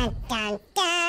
dun, dun, dun.